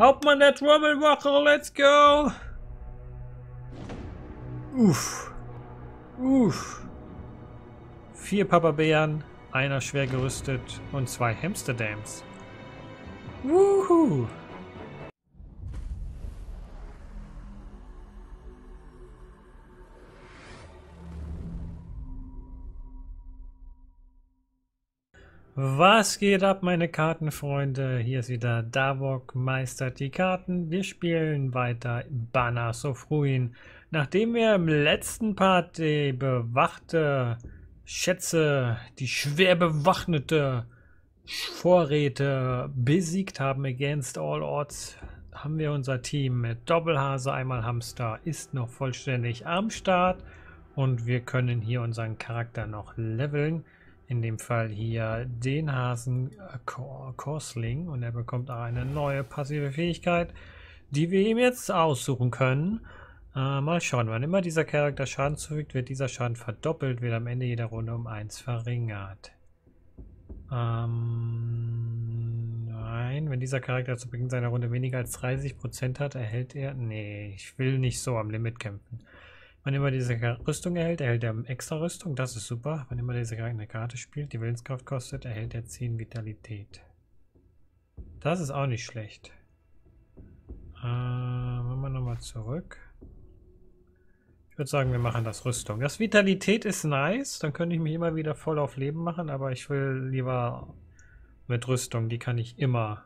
Hauptmann der Trommelwache, let's go! Uff. Uff. Vier Papabären, einer schwer gerüstet und zwei Hamsterdams. Wuhu! Was geht ab, meine Kartenfreunde? Hier ist wieder Davok meistert die Karten. Wir spielen weiter Banners of Ruin. Nachdem wir im letzten Part die bewachte Schätze, die schwer bewaffnete Vorräte besiegt haben against all odds, haben wir unser Team mit Doppelhase, einmal Hamster, ist noch vollständig am Start und wir können hier unseren Charakter noch leveln in dem Fall hier den Hasen äh, Korsling und er bekommt auch eine neue passive Fähigkeit, die wir ihm jetzt aussuchen können. Äh, mal schauen, wann immer dieser Charakter Schaden zufügt, wird dieser Schaden verdoppelt, wird am Ende jeder Runde um 1 verringert. Ähm, nein, wenn dieser Charakter zu Beginn seiner Runde weniger als 30% hat, erhält er... Nee, ich will nicht so am Limit kämpfen. Wann immer diese Rüstung erhält, erhält er extra Rüstung. Das ist super. Wann immer diese eine Karte spielt, die Willenskraft kostet, erhält er 10 Vitalität. Das ist auch nicht schlecht. Äh, machen wir nochmal zurück. Ich würde sagen, wir machen das Rüstung. Das Vitalität ist nice. Dann könnte ich mich immer wieder voll auf Leben machen. Aber ich will lieber mit Rüstung. Die kann ich immer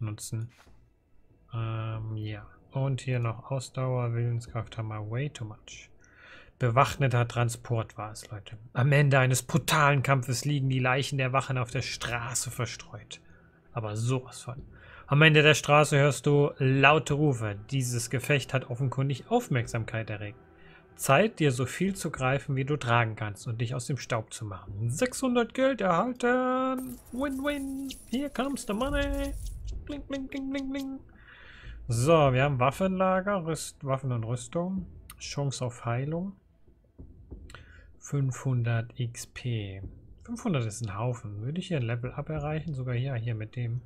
nutzen. Ähm, ja. Und hier noch Ausdauer, Willenskraft haben wir way too much. Bewaffneter Transport war es, Leute. Am Ende eines brutalen Kampfes liegen die Leichen der Wachen auf der Straße verstreut. Aber sowas von. Am Ende der Straße hörst du laute Rufe. Dieses Gefecht hat offenkundig Aufmerksamkeit erregt. Zeit, dir so viel zu greifen, wie du tragen kannst und dich aus dem Staub zu machen. 600 Geld erhalten. Win-win. Here comes the money. Bling, bling, bling, bling, bling. So, wir haben Waffenlager, Rüst, Waffen und Rüstung. Chance auf Heilung. 500 XP. 500 ist ein Haufen. Würde ich hier ein Level Up erreichen? Sogar hier, hier mit dem.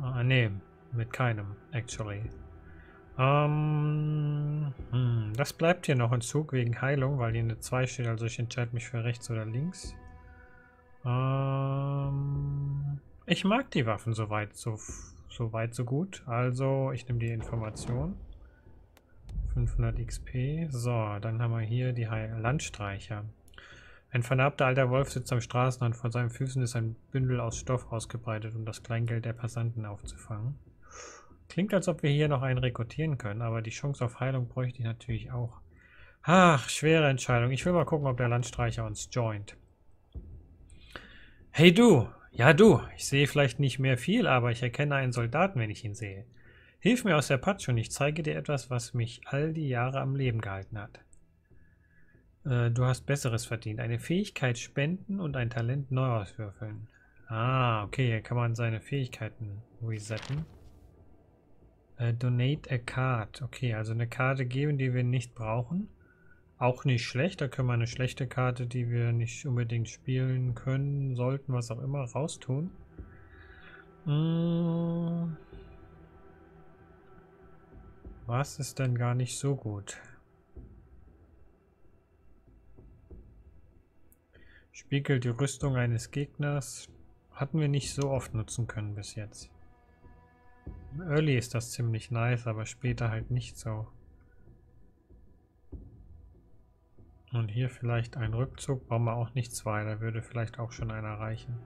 Ah, nee, mit keinem, actually. Ähm, hm, das bleibt hier noch ein Zug wegen Heilung, weil hier eine 2 steht, also ich entscheide mich für rechts oder links. Ähm, ich mag die Waffen soweit, so so weit, so gut. Also, ich nehme die Information. 500 XP. So, dann haben wir hier die Landstreicher. Ein vernarbter alter Wolf sitzt am Straßenrand. Vor seinen Füßen ist ein Bündel aus Stoff ausgebreitet, um das Kleingeld der Passanten aufzufangen. Klingt, als ob wir hier noch einen rekrutieren können, aber die Chance auf Heilung bräuchte ich natürlich auch. Ach, schwere Entscheidung. Ich will mal gucken, ob der Landstreicher uns joint. Hey du, ja du, ich sehe vielleicht nicht mehr viel, aber ich erkenne einen Soldaten, wenn ich ihn sehe. Hilf mir aus der Patsche und ich zeige dir etwas, was mich all die Jahre am Leben gehalten hat. Äh, du hast Besseres verdient. Eine Fähigkeit spenden und ein Talent neu auswürfeln. Ah, okay, hier kann man seine Fähigkeiten resetten. Äh, donate a card. Okay, also eine Karte geben, die wir nicht brauchen. Auch nicht schlecht, da können wir eine schlechte Karte, die wir nicht unbedingt spielen können, sollten, was auch immer, raustun. Hm. Was ist denn gar nicht so gut? Spiegelt die Rüstung eines Gegners. Hatten wir nicht so oft nutzen können bis jetzt. Im Early ist das ziemlich nice, aber später halt nicht so. Und hier vielleicht ein Rückzug, brauchen wir auch nicht zwei, da würde vielleicht auch schon einer reichen.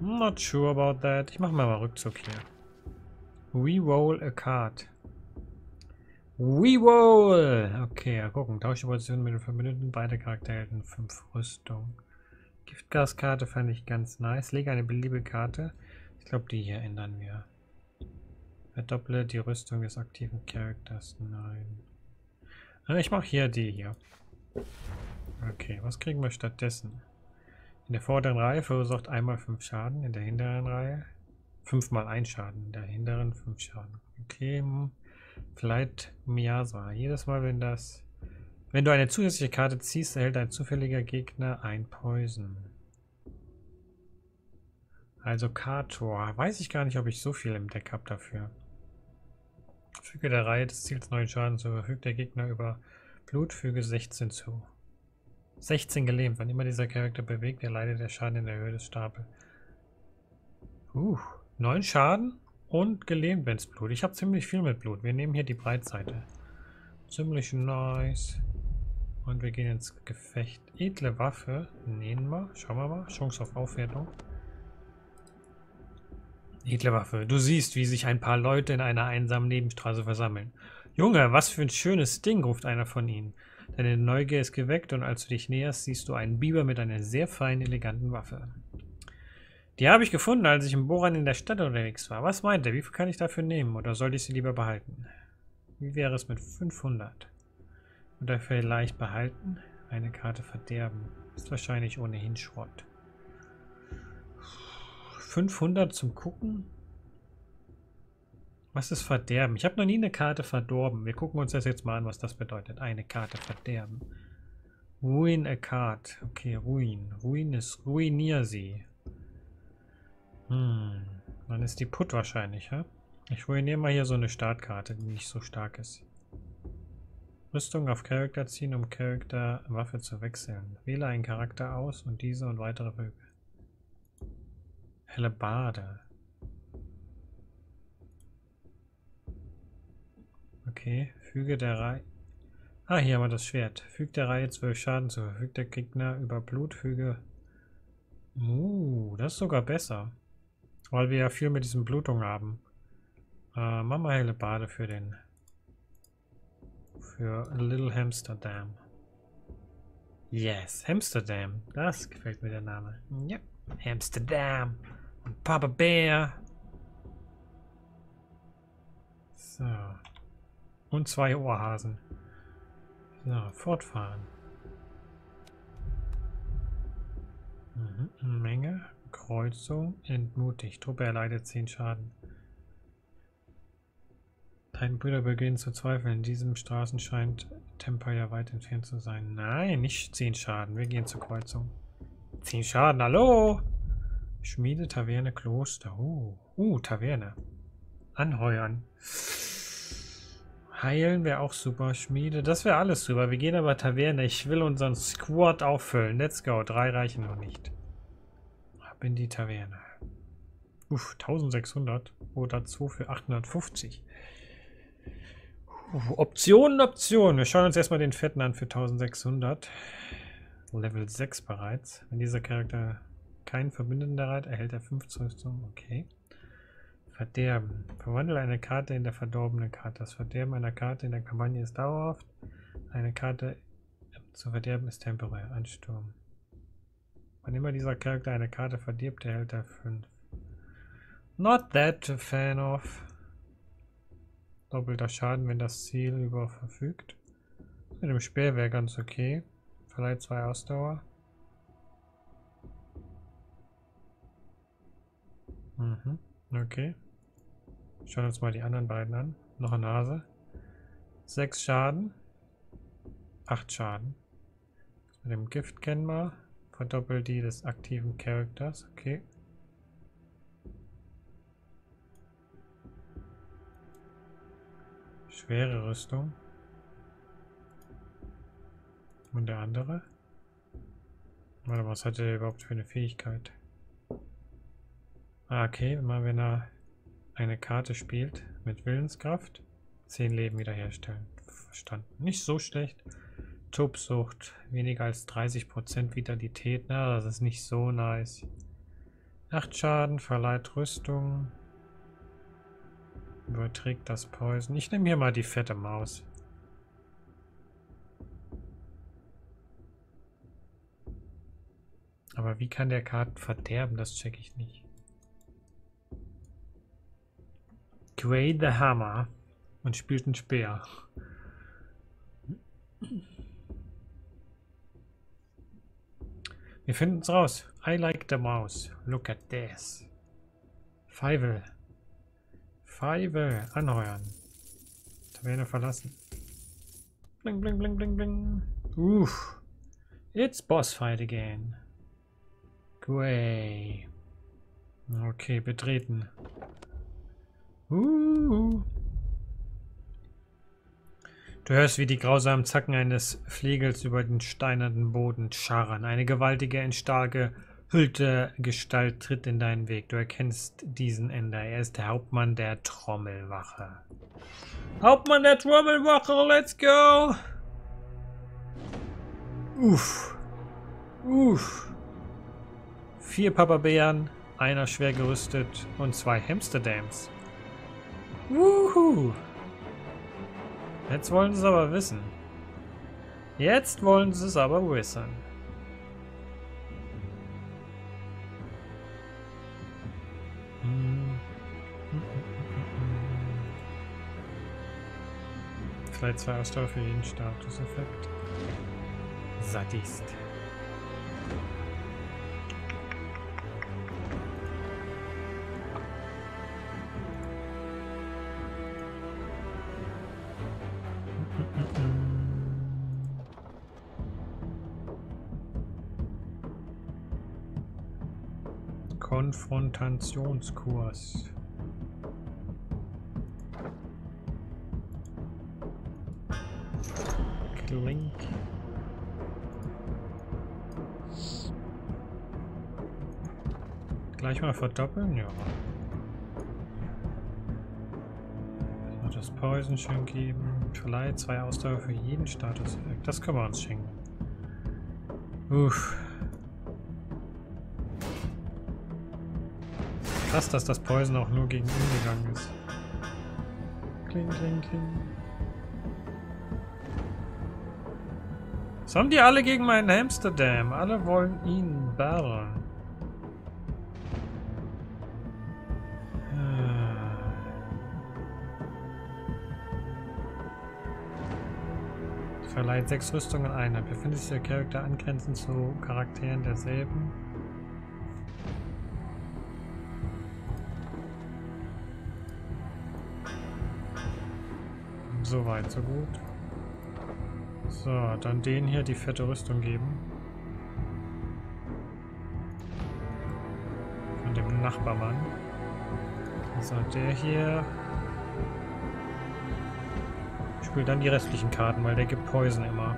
Not sure about that. Ich mache mal mal Rückzug hier. Reroll a card. Reroll! Okay, ja gucken. Tausche Position mit den Verbündeten. Beide Charaktere erhalten 5 Rüstung. Giftgaskarte fand ich ganz nice. Lege eine beliebige Karte. Ich glaube, die hier ändern wir. Verdopple die Rüstung des aktiven Charakters. Nein. Ich mache hier die hier. Okay, was kriegen wir stattdessen? In der vorderen Reihe verursacht einmal 5 Schaden, in der hinteren Reihe 5 mal 1 Schaden, in der hinteren 5 Schaden. Okay, hm. vielleicht Miasa. Jedes Mal, wenn das... Wenn du eine zusätzliche Karte ziehst, erhält ein zufälliger Gegner ein Poison. Also Kator. Weiß ich gar nicht, ob ich so viel im Deck habe dafür. Füge der Reihe des Ziels neuen Schaden zu. Verfügt der Gegner über Blut, füge 16 zu. 16 gelähmt. Wann immer dieser Charakter bewegt, erleidet der Schaden in der Höhe des Stapels. Uh, 9 Schaden und gelähmt, wenn es Blut. Ich habe ziemlich viel mit Blut. Wir nehmen hier die Breitseite. Ziemlich nice. Und wir gehen ins Gefecht. Edle Waffe. Nehmen wir. Schauen wir mal. Chance auf Aufwertung. Edle Waffe. Du siehst, wie sich ein paar Leute in einer einsamen Nebenstraße versammeln. Junge, was für ein schönes Ding, ruft einer von ihnen. Deine Neugier ist geweckt und als du dich näherst, siehst du einen Biber mit einer sehr feinen, eleganten Waffe. Die habe ich gefunden, als ich im Boran in der Stadt unterwegs war. Was meint er? Wie viel kann ich dafür nehmen? Oder soll ich sie lieber behalten? Wie wäre es mit 500? Oder vielleicht behalten? Eine Karte verderben. Ist wahrscheinlich ohnehin Schrott. 500 zum Gucken? Was ist Verderben? Ich habe noch nie eine Karte verdorben. Wir gucken uns das jetzt mal an, was das bedeutet. Eine Karte verderben. Ruin a card. Okay, Ruin. Ruin ist ruinier sie. Hm. Dann ist die Put wahrscheinlich, ja? Ich ruiniere mal hier so eine Startkarte, die nicht so stark ist. Rüstung auf Charakter ziehen, um Charakter Waffe zu wechseln. Wähle einen Charakter aus und diese und weitere Vögel. Helle Bade. Okay, füge der Reihe... Ah, hier haben wir das Schwert. Fügt der Reihe 12 Schaden zu. Fügt der Gegner über Blut, füge... Uh, das ist sogar besser. Weil wir ja viel mit diesem Blutung haben. Äh, wir helle Bade für den... Für Little Hamsterdam. Yes, Hamsterdam. Das gefällt mir der Name. Ja, Hamsterdam. Papa Bär. So. Und zwei Ohrhasen. So, fortfahren. Mhm. Menge, Kreuzung, entmutigt. Truppe erleidet 10 Schaden. Dein Brüder beginnen zu zweifeln. In diesem Straßen scheint Temper ja weit entfernt zu sein. Nein, nicht 10 Schaden. Wir gehen zur Kreuzung. 10 Schaden, hallo! Schmiede, Taverne, Kloster. Uh, uh Taverne. Anheuern. Heilen wäre auch super. Schmiede, das wäre alles super. Wir gehen aber Taverne. Ich will unseren Squad auffüllen. Let's go. Drei reichen noch nicht. Ab in die Taverne. Uff, 1600. Oder 2 für 850. Uh, Optionen, Optionen. Wir schauen uns erstmal den Fetten an für 1600. Level 6 bereits. Wenn dieser Charakter keinen Verbündeten erreicht, erhält er 5 Rüstung. Okay. Verderben. Verwandle eine Karte in der verdorbene Karte. Das Verderben einer Karte in der Kampagne ist dauerhaft. Eine Karte zu verderben ist temporär. Ansturm. Wann immer dieser Charakter eine Karte verdirbt, erhält er 5. Not that a fan of. Doppelter Schaden, wenn das Ziel über verfügt. Mit dem Speer wäre ganz okay. Verleiht 2 Ausdauer. Mhm, okay. Schauen uns mal die anderen beiden an. Noch eine Nase. 6 Schaden. 8 Schaden. mit dem Gift kennen wir. Verdoppelt die des aktiven Charakters. Okay. Schwere Rüstung. Und der andere? Warte, was hat er überhaupt für eine Fähigkeit? Ah, okay, immer wenn er eine Karte spielt mit Willenskraft, 10 Leben wiederherstellen. Verstanden. Nicht so schlecht. Tobsucht, weniger als 30% Vitalität. Na, das ist nicht so nice. 8 Schaden, verleiht Rüstung. Überträgt das Poison. Ich nehme hier mal die fette Maus. Aber wie kann der Karten verderben? Das check ich nicht. Gray the Hammer und spielt einen Speer. Wir finden es raus. I like the mouse. Look at this. Five. Five. Anheuern. Taverne verlassen. Bling, bling, bling, bling, bling. Uff. It's boss fight again. Gray. Okay, betreten. Uh. Du hörst, wie die grausamen Zacken eines Flegels über den steinernen Boden scharren. Eine gewaltige, in Stahl gehüllte Gestalt tritt in deinen Weg. Du erkennst diesen Ender. Er ist der Hauptmann der Trommelwache. Hauptmann der Trommelwache, let's go! Uff. Uff. Vier Papabären, einer schwer gerüstet und zwei Hamsterdams. Wuhu! Jetzt wollen sie es aber wissen. Jetzt wollen sie es aber wissen. Vielleicht zwei Ausdauer für jeden Statuseffekt. Sadist. Konfrontationskurs. Klink. Gleich mal verdoppeln? Ja. Das Poison schön geben. Verleihe zwei Ausdauer für jeden Status. Das können wir uns schenken. Uff. Krass, dass das Poison auch nur gegen ihn gegangen ist. Kling, kling, kling. Was haben die alle gegen meinen Hamsterdam? Alle wollen ihn barren. Verleiht sechs Rüstungen ein. Befindet sich der Charakter angrenzend zu Charakteren derselben? So weit, so gut. So, dann den hier die fette Rüstung geben. Von dem Nachbarmann. So, der hier spielt dann die restlichen Karten, weil der gibt Poison immer.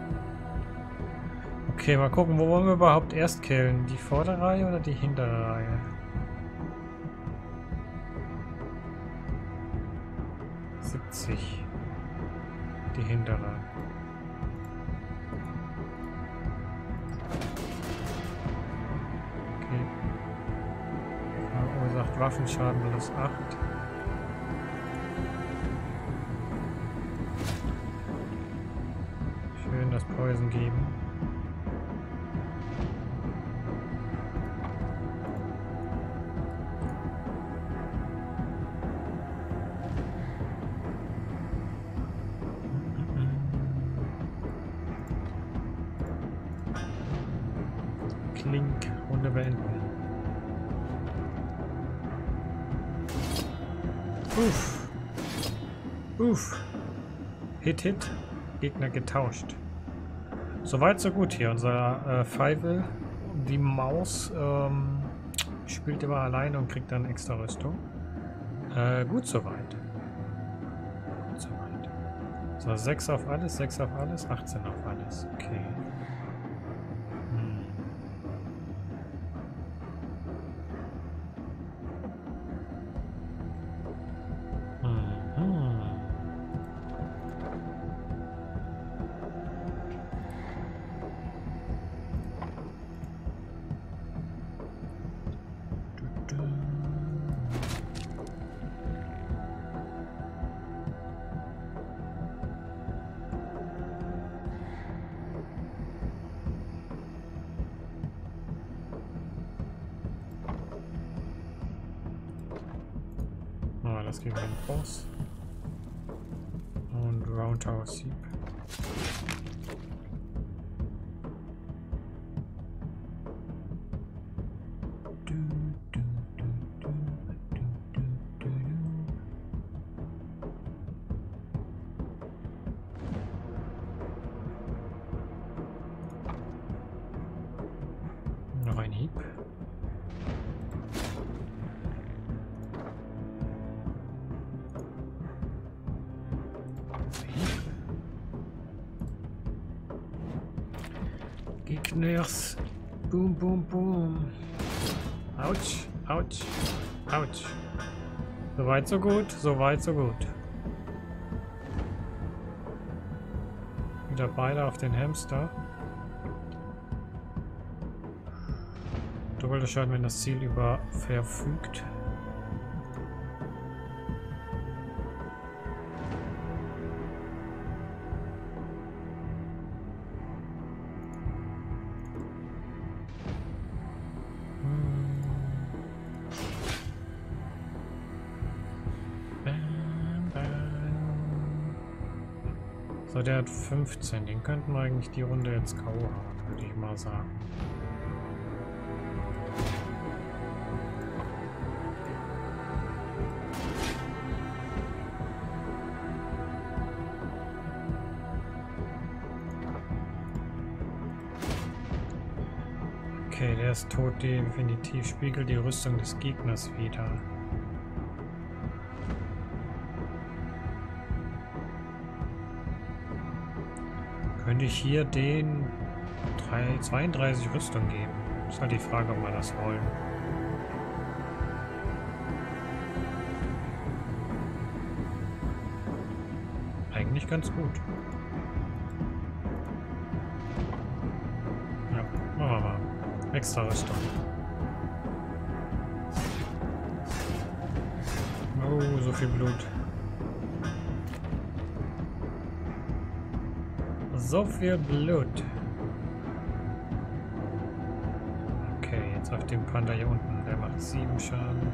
Okay, mal gucken, wo wollen wir überhaupt erst killen? Die vordere Reihe oder die hintere Reihe? Siebzig die hintere. Okay. Verursacht Waffenschaden plus 8. Schön das Poison geben. Uff. Uff. Hit, hit. Gegner getauscht. Soweit, so gut hier. Unser äh, Feivel, die Maus, ähm, spielt immer alleine und kriegt dann extra Rüstung. Äh, gut soweit. Gut soweit. So, 6 auf alles, 6 auf alles, 18 auf alles. Okay. Das gegen den Boss. Und Round Tower Sieb. Boom, boom. Autsch, autsch, autsch. Soweit so gut, soweit so gut. Wieder beide auf den Hamster. Doppelter Schaden, wenn das Ziel über verfügt. So, der hat 15. Den könnten wir eigentlich die Runde jetzt K.O. hauen, würde ich mal sagen. Okay, der ist tot, definitiv. Spiegelt die Rüstung des Gegners wieder. Könnte ich hier den 3, 32 Rüstung geben? Ist halt die Frage, ob wir das wollen. Eigentlich ganz gut. Ja, machen wir mal. Extra Rüstung. Oh, so viel Blut. So viel Blut. Okay, jetzt auf dem Panda hier unten. Der macht 7 Schaden.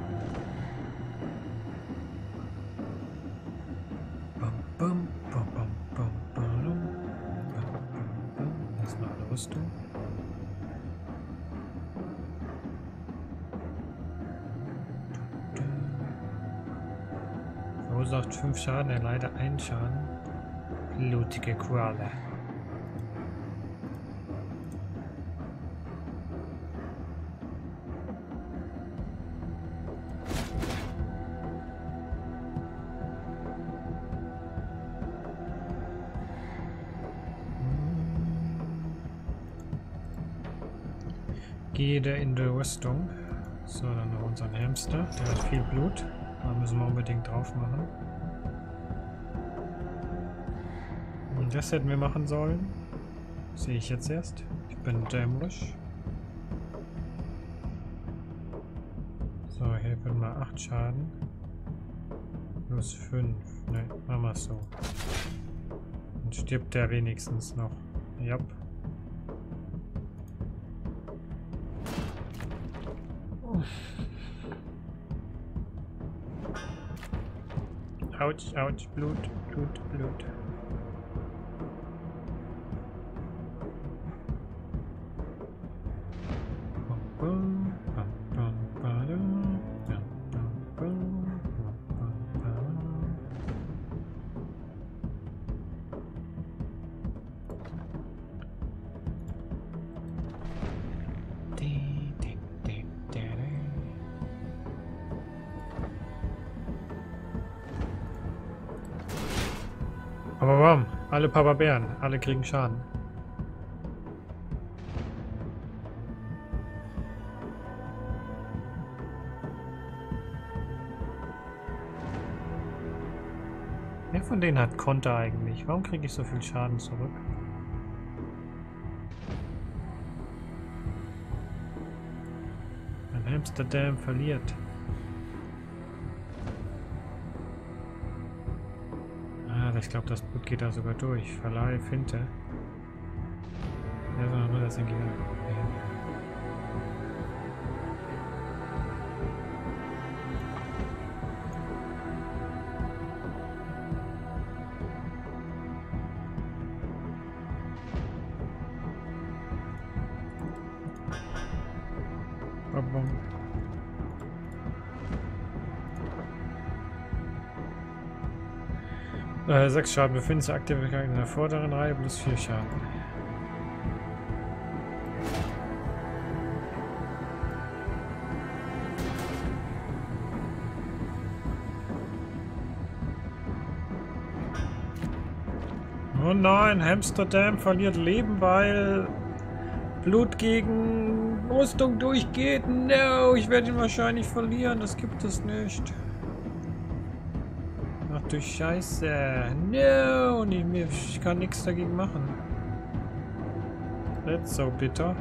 Bum, bum, bum, bum, bum, bum, bum, bum. Erstmal alle Rüstung. Verursacht 5 Schaden, er leider 1 Schaden. Blutige Quale. Gehe in der Rüstung. So, dann noch unseren Hamster. Der hat viel Blut. Da müssen wir unbedingt drauf machen. Und das hätten wir machen sollen. Sehe ich jetzt erst. Ich bin dämlich. So, hier können wir 8 Schaden. Plus 5. Ne, machen wir es so. Dann stirbt der wenigstens noch. Autsch, Autsch, Blut, Blut, Blut. Aber warum? Alle Papa Bären, alle kriegen Schaden. Wer von denen hat Konter eigentlich? Warum kriege ich so viel Schaden zurück? Ein Amsterdam verliert. ich glaube, das Blut geht da sogar durch. Verleih, Finte. Ja, sondern nur das Ding Bum, Äh, 6 Schaden. Befindet sich aktive in der vorderen Reihe plus 4 Schaden. Oh nein, Hamsterdam verliert Leben, weil Blut gegen Rüstung durchgeht. No, ich werde ihn wahrscheinlich verlieren. Das gibt es nicht. Ach du Scheiße. No, ich kann nichts dagegen machen. That's so bitter.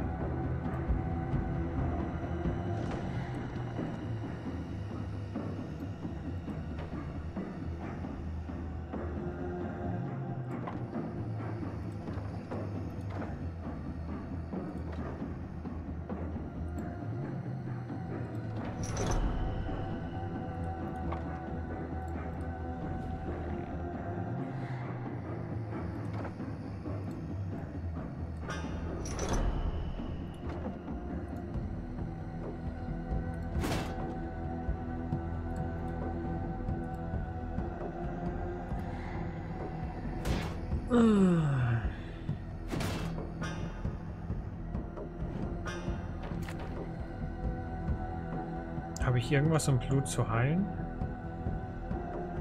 Irgendwas um Blut zu heilen?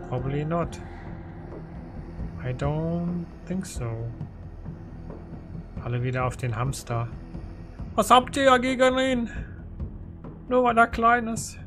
Probably not. I don't think so. Alle wieder auf den Hamster. Was habt ihr ja gegen ihn? Nur weil er klein ist.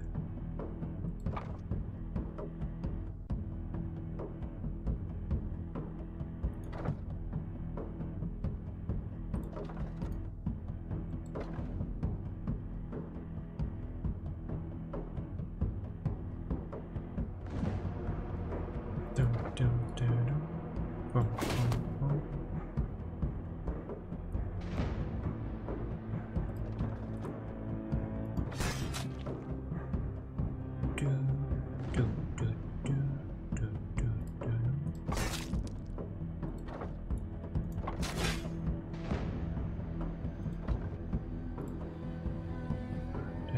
Der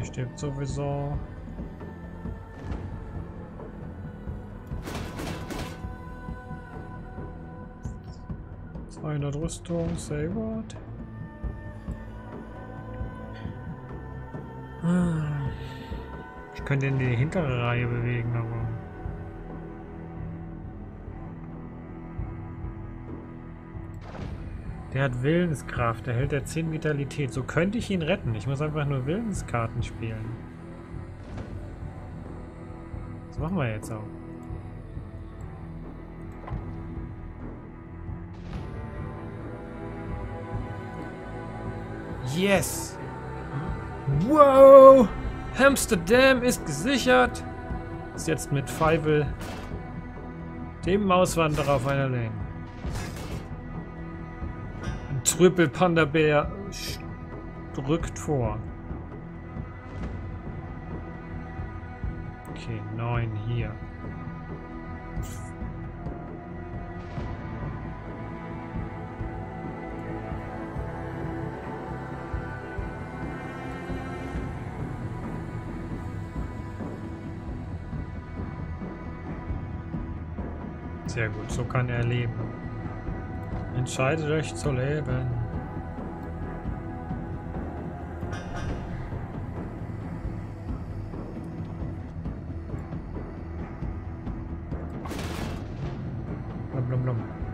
stirbt sowieso. 200 Rüstung, what? Ich könnte in die hintere Reihe bewegen, aber... Der hat Willenskraft, der hält er 10 Vitalität. So könnte ich ihn retten. Ich muss einfach nur Willenskarten spielen. Das machen wir jetzt auch. Yes! Wow! Amsterdam ist gesichert! Ist jetzt mit Feivel dem Mauswanderer auf einer Lane. Ein Trüppel Panda Bär drückt vor. Okay, neun hier. Sehr gut, so kann er leben. Entscheidet euch zu leben. Blum, blum, blum.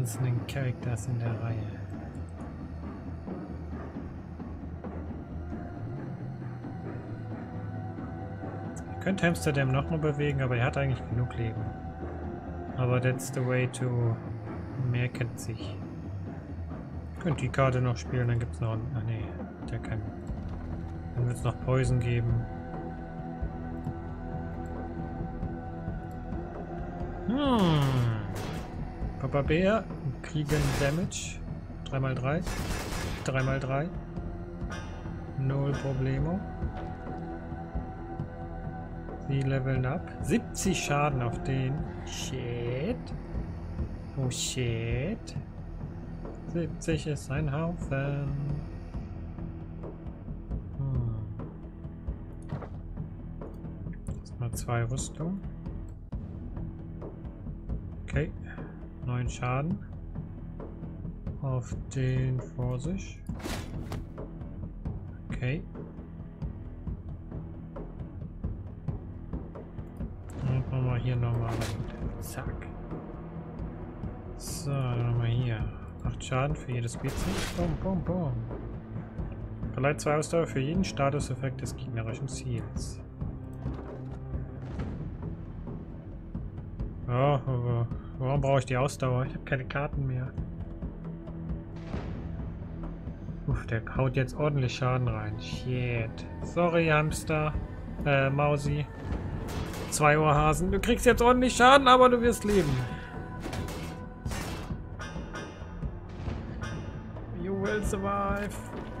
Angrenzenden Characters in der Reihe. Ihr könnt Amsterdam noch mal bewegen, aber er hat eigentlich genug Leben. Aber that's the way to merken sich. Ihr könnt die Karte noch spielen, dann gibt es noch... Ach nee, der kann... Dann wird es noch Poison geben. Hm. Papa Bär kriegen Damage. 3x3. 3x3. Null Problemo. Sie leveln ab. 70 Schaden auf den. Shit. Oh shit. 70 ist ein Haufen. Hm. Erstmal zwei Rüstung. Okay. 9 Schaden auf den vor sich. Okay. Und machen wir hier nochmal. Zack. So, dann nochmal hier. 8 Schaden für jedes BC. Bum, bum, bum. Verleiht 2 Ausdauer für jeden Statuseffekt des gegnerischen Ziels. Oh, aber warum brauche ich die Ausdauer? Ich habe keine Karten mehr. Uff, der haut jetzt ordentlich Schaden rein. Shit. Sorry, Hamster. Äh, Mausi. Zwei Ohrhasen. Du kriegst jetzt ordentlich Schaden, aber du wirst leben. You will survive.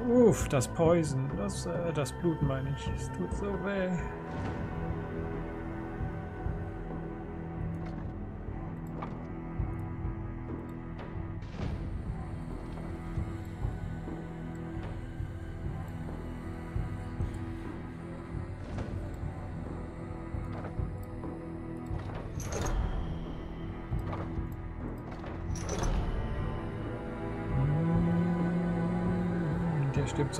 Uff, das Poison. Das, äh, das Blut meine ich. Es tut so weh.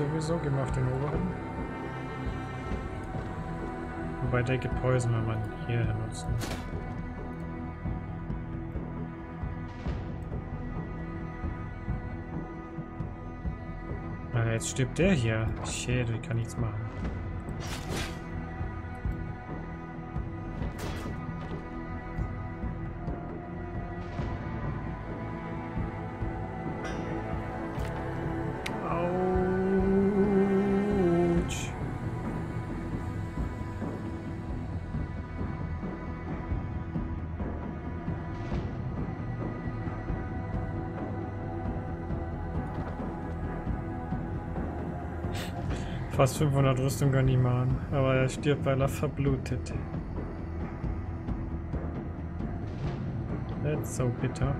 Sowieso. Gehen wir auf den oberen. Wobei der gibt Poison, wenn man hier nutzt. Ah, jetzt stirbt der hier. Shit, ich kann nichts machen. Fast 500 Rüstung kann ich machen, aber er stirbt, weil er verblutet. That's so bitter.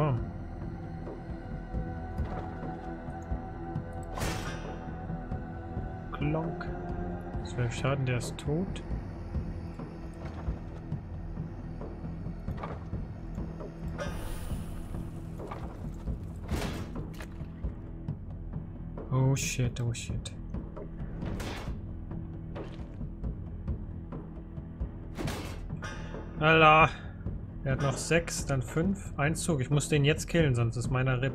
Bam. Klonk. 12 Schaden, der ist tot. Oh shit, oh shit. Allah. Er hat noch 6, dann 5. Ein Zug. Ich muss den jetzt killen, sonst ist meiner RIP.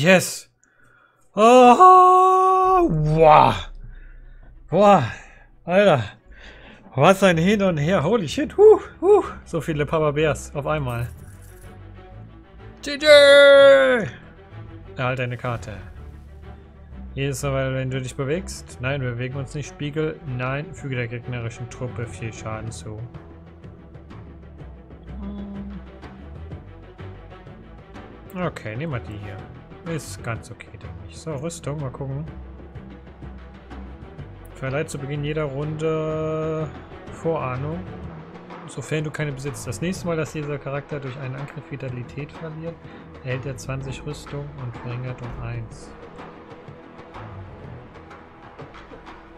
Yes! Oh! Wow! Boah! Alter! Was ein Hin und Her! Holy shit! Huh, huh. So viele Papa Bears auf einmal. GG! Erhalte eine Karte. Jedes Mal, wenn du dich bewegst. Nein, wir bewegen uns nicht. Spiegel. Nein, füge der gegnerischen Truppe viel Schaden zu. Okay, nehmen wir die hier. Ist ganz okay, denke ich. So, Rüstung, mal gucken. Verleiht zu Beginn jeder Runde Vorahnung. Sofern du keine besitzt. Das nächste Mal, dass dieser Charakter durch einen Angriff Vitalität verliert, erhält er 20 Rüstung und verringert um 1.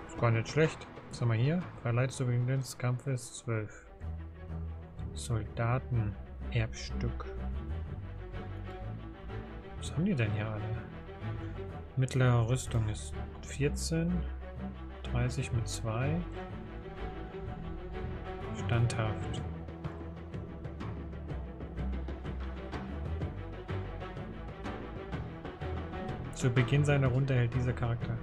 Ist gar nicht schlecht. Was haben wir hier? Verleiht zu Beginn des Kampfes 12. Soldaten. Erbstück. Was haben die denn hier alle? Mittlere Rüstung ist 14. 30 mit 2. Standhaft. Zu Beginn seiner Runde hält dieser Charakter.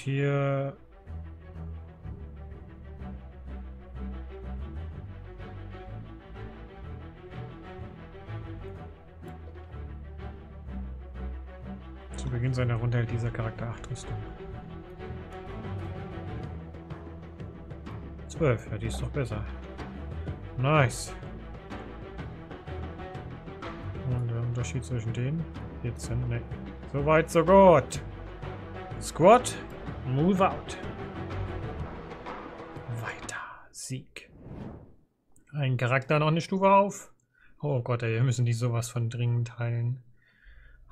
Hier Zu Beginn seiner Runde hält dieser Charakter 8 Rüstung. 12, ja, die ist doch besser. Nice. Und der Unterschied zwischen denen? 14, ne. So weit, so gut. Squad, move out. Weiter. Sieg. Ein Charakter noch eine Stufe auf. Oh Gott, ey, wir müssen die sowas von dringend heilen.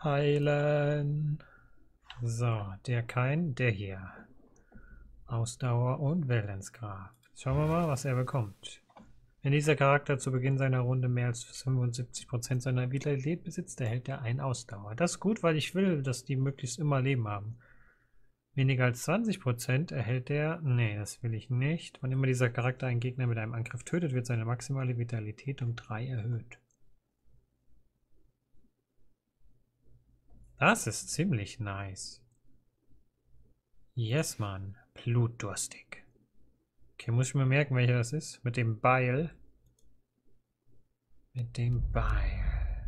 Heilen. So, der kein, der hier. Ausdauer und Willenskraft. Schauen wir mal, was er bekommt. Wenn dieser Charakter zu Beginn seiner Runde mehr als 75% seiner Vitalität besitzt, erhält er ein Ausdauer. Das ist gut, weil ich will, dass die möglichst immer Leben haben. Weniger als 20% erhält er... Nee, das will ich nicht. Wann immer dieser Charakter einen Gegner mit einem Angriff tötet, wird seine maximale Vitalität um 3 erhöht. Das ist ziemlich nice. Yes, Mann. Blutdurstig. Okay, muss ich mir merken, welcher das ist. Mit dem Beil. Mit dem Beil.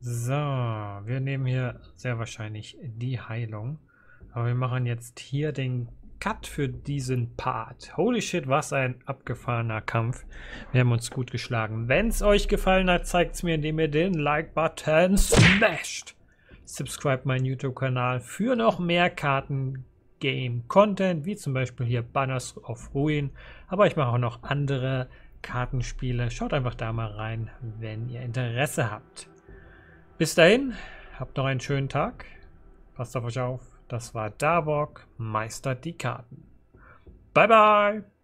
So, wir nehmen hier sehr wahrscheinlich die Heilung. Aber wir machen jetzt hier den Cut für diesen Part. Holy shit, was ein abgefahrener Kampf. Wir haben uns gut geschlagen. Wenn es euch gefallen hat, zeigt es mir, indem ihr den Like-Button smasht. Subscribe meinen YouTube-Kanal für noch mehr Karten-Game-Content, wie zum Beispiel hier Banners of Ruin. Aber ich mache auch noch andere Kartenspiele. Schaut einfach da mal rein, wenn ihr Interesse habt. Bis dahin, habt noch einen schönen Tag. Passt auf euch auf. Das war Davok, meistert die Karten. Bye bye!